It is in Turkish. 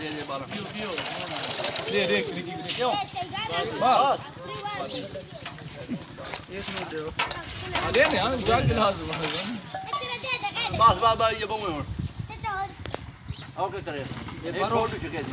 Dede bana. Dede ekmek gibi. Yok. Bak. Hadi ne ya? Uzak lazım. Bas bas bas yapamıyorum. Al götürelim. Ben orada çıkacağım.